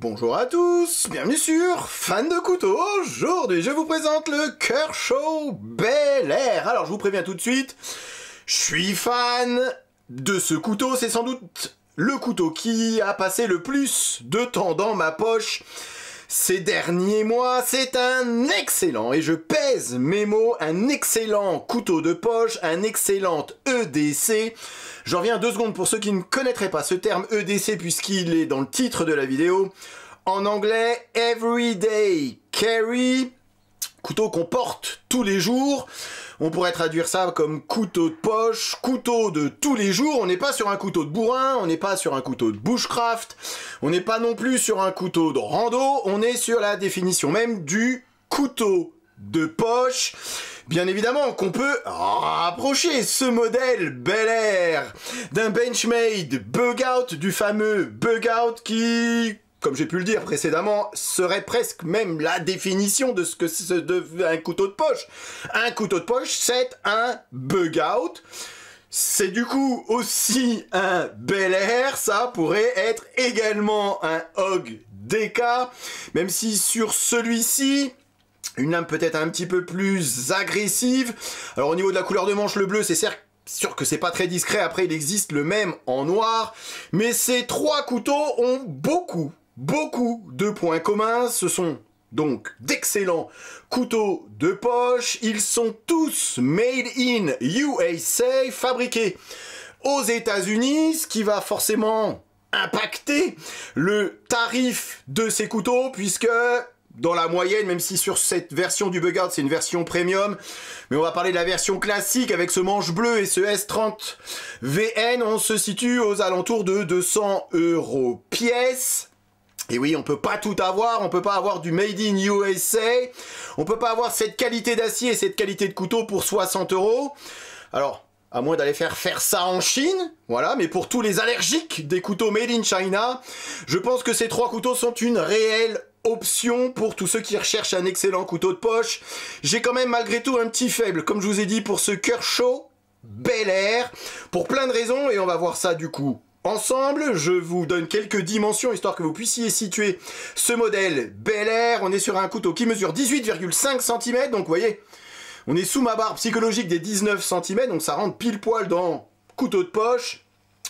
Bonjour à tous, bienvenue sur Fan de couteaux. Aujourd'hui, je vous présente le Kershaw Bel Air. Alors, je vous préviens tout de suite, je suis fan de ce couteau. C'est sans doute le couteau qui a passé le plus de temps dans ma poche ces derniers mois. C'est un excellent, et je pèse mes mots, un excellent couteau de poche, un excellent EDC. J'en reviens deux secondes pour ceux qui ne connaîtraient pas ce terme EDC puisqu'il est dans le titre de la vidéo. En anglais, Everyday Carry, couteau qu'on porte tous les jours. On pourrait traduire ça comme couteau de poche, couteau de tous les jours. On n'est pas sur un couteau de bourrin, on n'est pas sur un couteau de bushcraft, on n'est pas non plus sur un couteau de rando, on est sur la définition même du couteau de poche. Bien évidemment qu'on peut rapprocher ce modèle Bel Air d'un Benchmade Bug Out, du fameux Bug Out qui comme j'ai pu le dire précédemment, serait presque même la définition de ce que c'est un couteau de poche. Un couteau de poche, c'est un bug out. C'est du coup aussi un bel air, ça pourrait être également un hog DK, même si sur celui-ci, une lame peut-être un petit peu plus agressive. Alors au niveau de la couleur de manche, le bleu, c'est certes sûr que c'est pas très discret, après il existe le même en noir, mais ces trois couteaux ont beaucoup, beaucoup de points communs. Ce sont donc d'excellents couteaux de poche. Ils sont tous made in USA, fabriqués aux États-Unis, ce qui va forcément impacter le tarif de ces couteaux puisque dans la moyenne, même si sur cette version du Bug Out c'est une version premium, mais on va parler de la version classique avec ce manche bleu et ce S30 VN, on se situe aux alentours de 200 euros pièce. Et oui, on peut pas tout avoir, on peut pas avoir du Made in USA, on peut pas avoir cette qualité d'acier et cette qualité de couteau pour 60 euros. Alors, à moins d'aller faire faire ça en Chine, voilà, mais pour tous les allergiques des couteaux Made in China, je pense que ces trois couteaux sont une réelle option pour tous ceux qui recherchent un excellent couteau de poche. J'ai quand même malgré tout un petit faible, comme je vous ai dit, pour ce Kershaw Bel Air, pour plein de raisons, et on va voir ça du coup Ensemble, je vous donne quelques dimensions histoire que vous puissiez situer ce modèle Bel Air. On est sur un couteau qui mesure 18,5 cm, donc vous voyez, on est sous ma barre psychologique des 19 cm, donc ça rentre pile poil dans couteau de poche.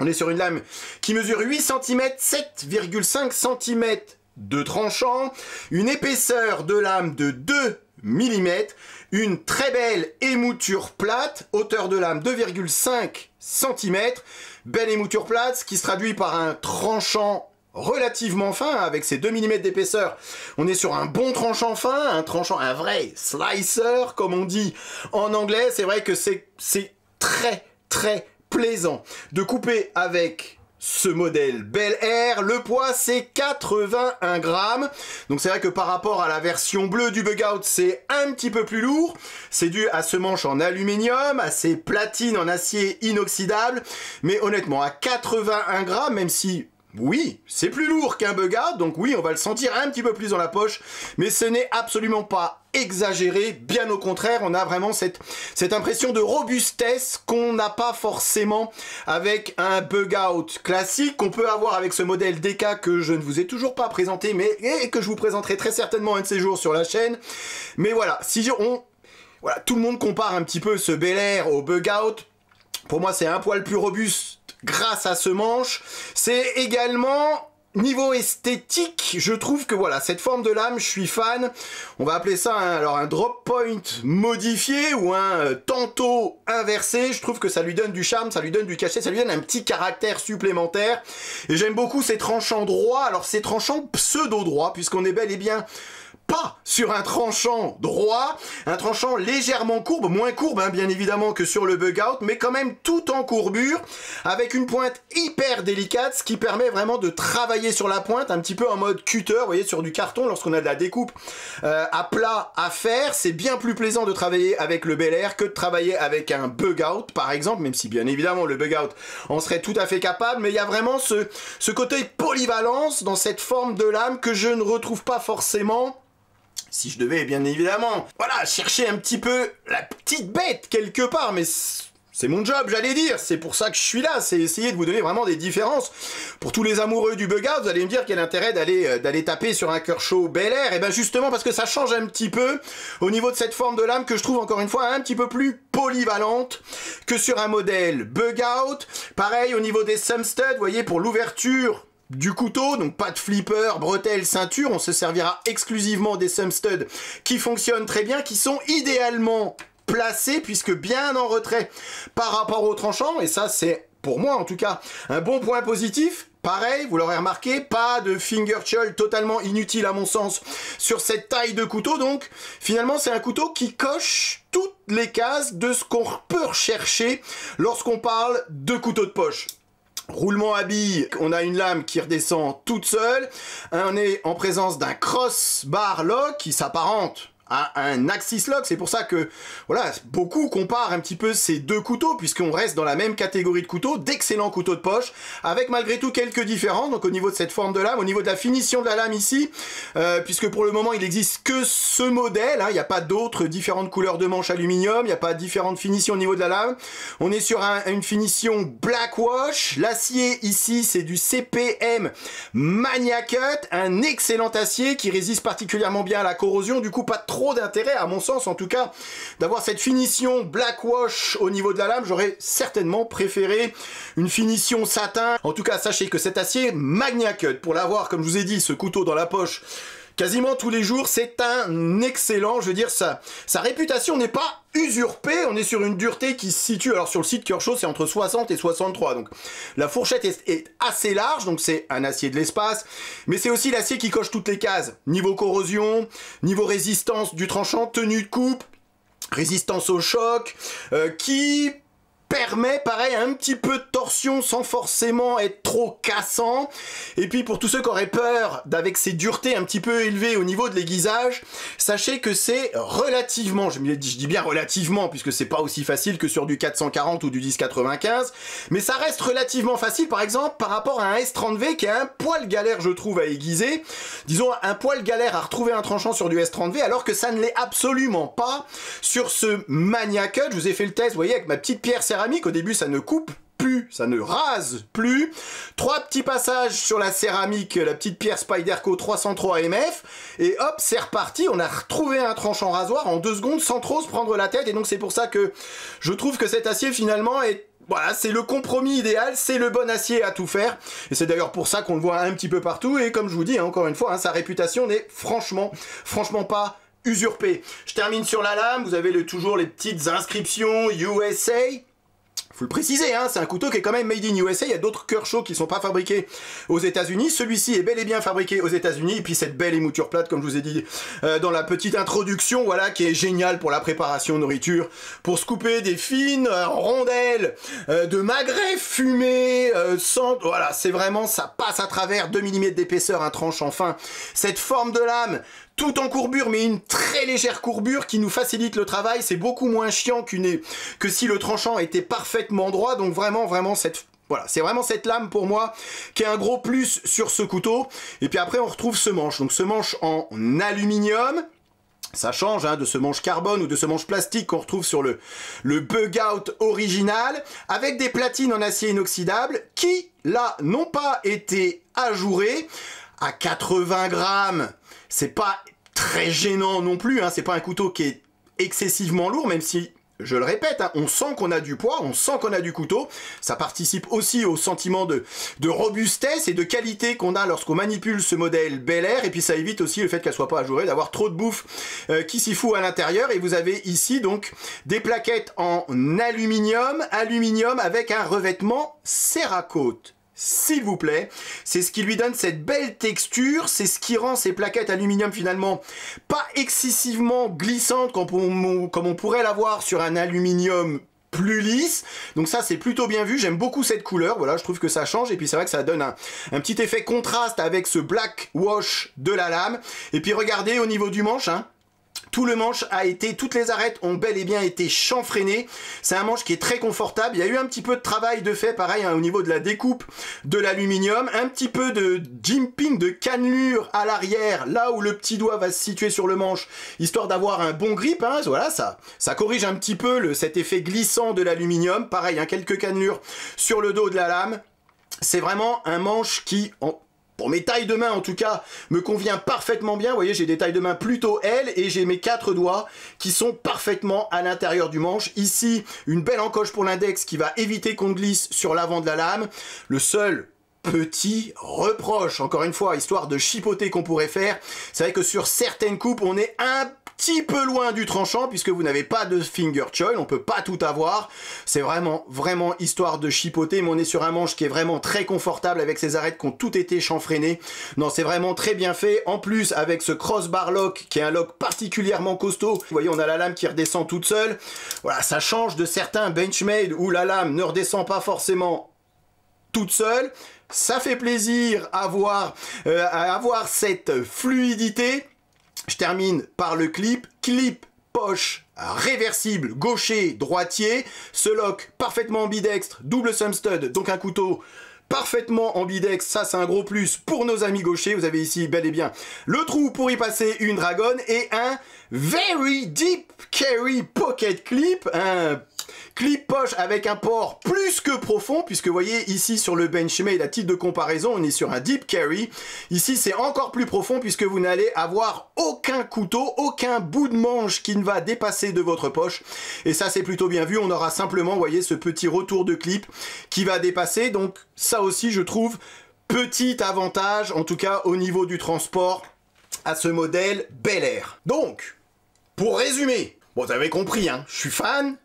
On est sur une lame qui mesure 8 cm, 7,5 cm de tranchant, une épaisseur de lame de 2 mm, une très belle émouture plate, hauteur de lame 2,5 cm, belle émouture plate, qui se traduit par un tranchant relativement fin, avec ses 2 mm d'épaisseur. On est sur un bon tranchant fin, un tranchant, un vrai slicer, comme on dit en anglais. C'est vrai que c'est très, très plaisant de couper avec ce modèle Bel Air. Le poids, c'est 81 grammes. Donc c'est vrai que par rapport à la version bleue du Bug Out, c'est un petit peu plus lourd. C'est dû à ce manche en aluminium, à ces platines en acier inoxydable. Mais honnêtement, à 81 grammes, même si oui, c'est plus lourd qu'un bug out, donc oui, on va le sentir un petit peu plus dans la poche, mais ce n'est absolument pas exagéré, bien au contraire, on a vraiment cette, impression de robustesse qu'on n'a pas forcément avec un bug out classique, qu'on peut avoir avec ce modèle DK que je ne vous ai toujours pas présenté, mais que je vous présenterai très certainement un de ces jours sur la chaîne. Mais voilà, si on... Voilà, tout le monde compare un petit peu ce Bel Air au bug out, pour moi c'est un poil plus robuste grâce à ce manche. C'est également Niveau esthétique, je trouve que voilà, cette forme de lame, je suis fan. On va appeler ça un, alors un drop point modifié ou un euh, tantôt inversé. Je trouve que ça lui donne du charme, ça lui donne du cachet, ça lui donne un petit caractère supplémentaire. Et j'aime beaucoup ces tranchants droits. Alors ces tranchants pseudo-droits, puisqu'on est bel et bien pas sur un tranchant droit, un tranchant légèrement courbe, moins courbe hein, bien évidemment que sur le bug out, mais quand même tout en courbure, avec une pointe hyper délicate, ce qui permet vraiment de travailler sur la pointe, un petit peu en mode cutter, vous voyez, sur du carton, lorsqu'on a de la découpe euh, à plat à faire, c'est bien plus plaisant de travailler avec le Bel Air que de travailler avec un bug out, par exemple, même si bien évidemment le bug out en serait tout à fait capable, mais il y a vraiment ce, ce côté polyvalence dans cette forme de lame que je ne retrouve pas forcément si je devais bien évidemment, voilà, chercher un petit peu la petite bête quelque part, mais c'est mon job, j'allais dire, c'est pour ça que je suis là, c'est essayer de vous donner vraiment des différences. Pour tous les amoureux du bug out, vous allez me dire quel intérêt d'aller euh, d'aller taper sur un Kershaw Bel Air, et eh ben justement parce que ça change un petit peu au niveau de cette forme de lame que je trouve encore une fois un petit peu plus polyvalente que sur un modèle bug out. Pareil au niveau des Sumstud, vous voyez pour l'ouverture du couteau, donc pas de flipper, bretelle, ceinture, on se servira exclusivement des Sumstud qui fonctionnent très bien, qui sont idéalement placé puisque bien en retrait par rapport au tranchant, et ça c'est pour moi en tout cas un bon point positif. Pareil, vous l'aurez remarqué, pas de finger choll totalement inutile à mon sens sur cette taille de couteau, donc finalement c'est un couteau qui coche toutes les cases de ce qu'on peut rechercher lorsqu'on parle de couteau de poche. Roulement à billes, on a une lame qui redescend toute seule. On est en présence d'un crossbar lock qui s'apparente un axis lock. C'est pour ça que, voilà, beaucoup comparent un petit peu ces deux couteaux, puisqu'on reste dans la même catégorie de couteaux, d'excellents couteaux de poche, avec malgré tout quelques différences, donc au niveau de cette forme de lame, au niveau de la finition de la lame ici, euh, puisque pour le moment il n'existe que ce modèle, hein. il n'y a pas d'autres différentes couleurs de manche aluminium, il n'y a pas différentes finitions au niveau de la lame. On est sur une finition black wash, l'acier ici c'est du CPM Mania Cut, un excellent acier qui résiste particulièrement bien à la corrosion, du coup pas trop d'intérêt, à mon sens en tout cas, d'avoir cette finition black wash au niveau de la lame. J'aurais certainement préféré une finition satin. En tout cas, sachez que cet acier Magna Cut, pour l'avoir, comme je vous ai dit, ce couteau dans la poche, quasiment tous les jours. C'est un excellent, je veux dire, sa, sa réputation n'est pas usurpée. On est sur une dureté qui se situe, alors sur le site Kershaw, c'est entre 60 et 63. Donc la fourchette est, assez large, donc c'est un acier de l'espace. Mais c'est aussi l'acier qui coche toutes les cases. Niveau corrosion, niveau résistance du tranchant, tenue de coupe, résistance au choc, euh, qui permet, pareil, un petit peu de torsion sans forcément être trop cassant. Et puis pour tous ceux qui auraient peur d'avec ces duretés un petit peu élevées au niveau de l'aiguisage, sachez que c'est relativement, je, dis bien relativement, puisque c'est pas aussi facile que sur du 440 ou du 1095, mais ça reste relativement facile, par exemple, par rapport à un S30V qui est un poil galère, je trouve, à aiguiser. Disons, un poil galère à retrouver un tranchant sur du S30V, alors que ça ne l'est absolument pas sur ce Mania Cut. Je vous ai fait le test, vous voyez, avec ma petite pierre au début ça ne coupe plus, ça ne rase plus. Trois petits passages sur la céramique, la petite pierre Spyderco 303 MF, et hop, c'est reparti, on a retrouvé un tranchant rasoir en deux secondes sans trop se prendre la tête, et donc c'est pour ça que je trouve que cet acier finalement est voilà, c'est le compromis idéal, c'est le bon acier à tout faire. Et c'est d'ailleurs pour ça qu'on le voit un petit peu partout. Et comme je vous dis, hein, encore une fois, hein, sa réputation n'est franchement, franchement pas usurpée. Je termine sur la lame. Vous avez toujours les petites inscriptions USA faut le préciser, hein, c'est un couteau qui est quand même made in USA. Il y a d'autres Kershaw qui sont pas fabriqués aux États-Unis. Celui-ci est bel et bien fabriqué aux États-Unis. Et puis cette belle émouture plate, comme je vous ai dit euh, dans la petite introduction, voilà, qui est géniale pour la préparation de nourriture, pour se couper des fines euh, rondelles euh, de magret fumé, sans, voilà, c'est vraiment, ça passe à travers 2 mm d'épaisseur, un tranche enfin. Cette forme de lame, tout en courbure, mais une très légère courbure qui nous facilite le travail. C'est beaucoup moins chiant que si le tranchant était parfaitement droit. Donc vraiment, vraiment cette voilà, c'est vraiment cette lame pour moi qui est un gros plus sur ce couteau. Et puis après, on retrouve ce manche. Donc ce manche en aluminium. Ça change hein, de ce manche carbone ou de ce manche plastique qu'on retrouve sur le, le bug out original, avec des platines en acier inoxydable qui, là, n'ont pas été ajourées à 80 grammes c'est pas très gênant non plus, hein. c'est pas un couteau qui est excessivement lourd, même si je le répète, hein, on sent qu'on a du poids, on sent qu'on a du couteau. Ça participe aussi au sentiment de, robustesse et de qualité qu'on a lorsqu'on manipule ce modèle Bel Air. Et puis ça évite aussi le fait qu'elle soit pas ajourée, d'avoir trop de bouffe euh, qui s'y fout à l'intérieur. Et vous avez ici donc des plaquettes en aluminium, aluminium avec un revêtement Cerakote s'il vous plaît. C'est ce qui lui donne cette belle texture, c'est ce qui rend ces plaquettes aluminium finalement pas excessivement glissantes comme on, pourrait l'avoir sur un aluminium plus lisse. Donc ça c'est plutôt bien vu, j'aime beaucoup cette couleur, voilà, je trouve que ça change et puis c'est vrai que ça donne un, petit effet contraste avec ce black wash de la lame. Et puis regardez au niveau du manche, hein, tout le manche a été, toutes les arêtes ont bel et bien été chanfreinées. C'est un manche qui est très confortable. Il y a eu un petit peu de travail de fait, pareil, hein, au niveau de la découpe de l'aluminium, un petit peu de jimping, de cannelure à l'arrière, là où le petit doigt va se situer sur le manche, histoire d'avoir un bon grip. Hein, voilà, ça, ça corrige un petit peu cet effet glissant de l'aluminium. Pareil, hein, quelques cannelures sur le dos de la lame. C'est vraiment un manche qui, pour mes tailles de main en tout cas, me convient parfaitement bien. Vous voyez, j'ai des tailles de main plutôt L et j'ai mes quatre doigts qui sont parfaitement à l'intérieur du manche. Ici, une belle encoche pour l'index qui va éviter qu'on glisse sur l'avant de la lame. Le seul petit reproche, encore une fois, histoire de chipoter qu'on pourrait faire, c'est vrai que sur certaines coupes, on est un petit peu loin du tranchant puisque vous n'avez pas de finger choil, on peut pas tout avoir. C'est vraiment, vraiment histoire de chipoter, mais on est sur un manche qui est vraiment très confortable avec ses arêtes qui ont tout été chanfreinées. Non, c'est vraiment très bien fait. En plus, avec ce crossbar lock qui est un lock particulièrement costaud, vous voyez, on a la lame qui redescend toute seule. Voilà, ça change de certains Benchmade où la lame ne redescend pas forcément toute seule. Ça fait plaisir à voir, euh, à avoir cette fluidité. Je termine par le clip. Clip poche réversible gaucher droitier. Ce lock parfaitement ambidextre, double thumb stud, donc un couteau parfaitement ambidextre, ça c'est un gros plus pour nos amis gauchers, vous avez ici bel et bien le trou pour y passer une dragonne et un very deep carry pocket clip, Clip poche avec un port plus que profond, puisque vous voyez ici sur le Benchmade, à titre de comparaison, on est sur un deep carry. Ici, c'est encore plus profond puisque vous n'allez avoir aucun couteau, aucun bout de manche qui ne va dépasser de votre poche. Et ça, c'est plutôt bien vu. On aura simplement, vous voyez, ce petit retour de clip qui va dépasser. Donc ça aussi, je trouve, petit avantage, en tout cas au niveau du transport, à ce modèle Bel Air. Donc, pour résumer, vous avez compris, hein, je suis fan,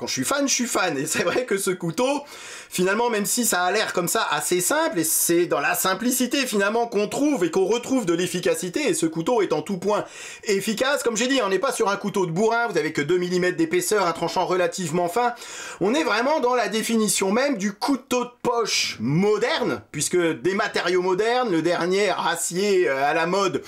quand je suis fan, je suis fan. Et c'est vrai que ce couteau, finalement, même si ça a l'air comme ça assez simple, et c'est dans la simplicité finalement qu'on trouve et qu'on retrouve de l'efficacité, et ce couteau est en tout point efficace. Comme j'ai dit, on n'est pas sur un couteau de bourrin, vous avez que 2 mm d'épaisseur, un tranchant relativement fin. On est vraiment dans la définition même du couteau de poche moderne, puisque des matériaux modernes, le dernier acier euh, à la mode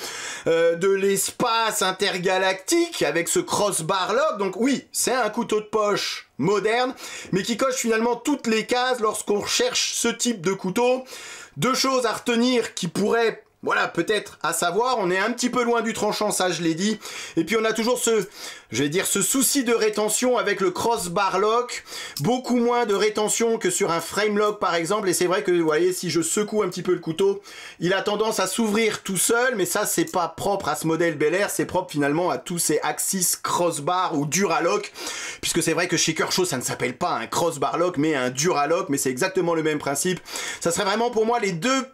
euh, de l'espace intergalactique, avec ce crossbar lock, donc oui, c'est un couteau de poche moderne, mais qui coche finalement toutes les cases lorsqu'on cherche ce type de couteau. Deux choses à retenir qui pourraient voilà, peut-être à savoir, on est un petit peu loin du tranchant, ça je l'ai dit. Et puis on a toujours ce, je vais dire, ce souci de rétention avec le crossbar lock. Beaucoup moins de rétention que sur un frame lock par exemple. Et c'est vrai que, vous voyez, si je secoue un petit peu le couteau, il a tendance à s'ouvrir tout seul. Mais ça, c'est pas propre à ce modèle Bel Air, c'est propre finalement à tous ces axis crossbar ou Duralock. Puisque c'est vrai que chez Kershaw, ça ne s'appelle pas un crossbar lock, mais un Duralock. Mais c'est exactement le même principe. Ça serait vraiment pour moi les deux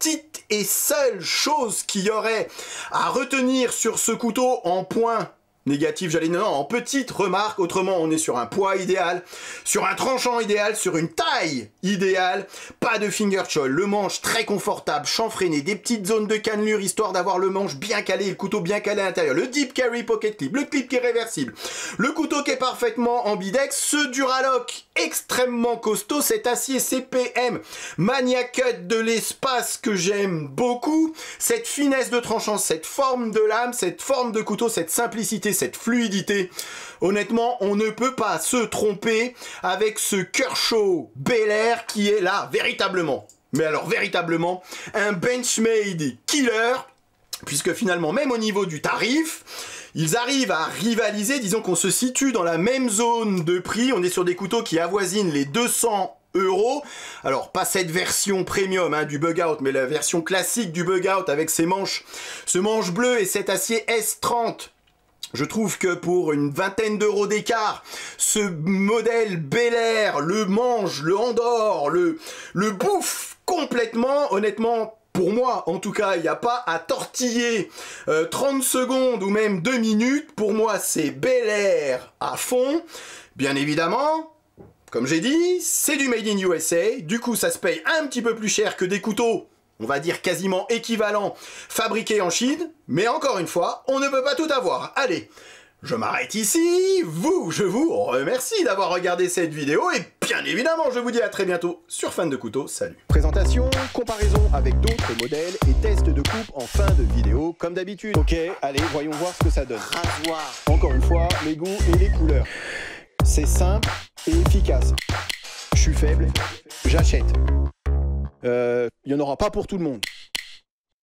petite et seule chose qu'il y aurait à retenir sur ce couteau en point négatif, j'allais non, en petite remarque, autrement on est sur un poids idéal, sur un tranchant idéal, sur une taille idéale, pas de finger choll, le manche très confortable, chanfreiné, des petites zones de cannelure histoire d'avoir le manche bien calé, le couteau bien calé à l'intérieur, le deep carry pocket clip, le clip qui est réversible, le couteau qui est parfaitement ambidex, ce Duralock extrêmement costaud, cet acier CPM Mania Cut de l'espace que j'aime beaucoup, cette finesse de tranchant, cette forme de lame, cette forme de couteau, cette simplicité, cette fluidité. Honnêtement, on ne peut pas se tromper avec ce Kershaw Bel Air qui est là véritablement. Mais alors véritablement, un Benchmade killer, puisque finalement, même au niveau du tarif, ils arrivent à rivaliser, disons qu'on se situe dans la même zone de prix, on est sur des couteaux qui avoisinent les 200 euros. Alors pas cette version premium hein, du bug out, mais la version classique du bug out avec ses manches, ce manche bleu et cet acier S30 je trouve que pour une vingtaine d'euros d'écart, ce modèle Bel Air le mange, le endort, le, bouffe complètement, honnêtement, pour moi, en tout cas, il n'y a pas à tortiller 30 euh, secondes ou même 2 minutes. Pour moi, c'est Bel Air à fond. Bien évidemment, comme j'ai dit, c'est du Made in USA. Du coup, ça se paye un petit peu plus cher que des couteaux on va dire quasiment équivalent, fabriqué en Chine, mais encore une fois, on ne peut pas tout avoir. Allez, Je m'arrête ici, vous, je vous remercie d'avoir regardé cette vidéo et bien évidemment je vous dis à très bientôt sur Fan de Couteau, salut Présentation, comparaison avec d'autres modèles et test de coupe en fin de vidéo comme d'habitude. Ok, allez, voyons voir ce que ça donne. Rasoir Encore une fois, les goûts et les couleurs. C'est simple et efficace. Je suis faible, j'achète. Euh, Il n'y en aura pas pour tout le monde.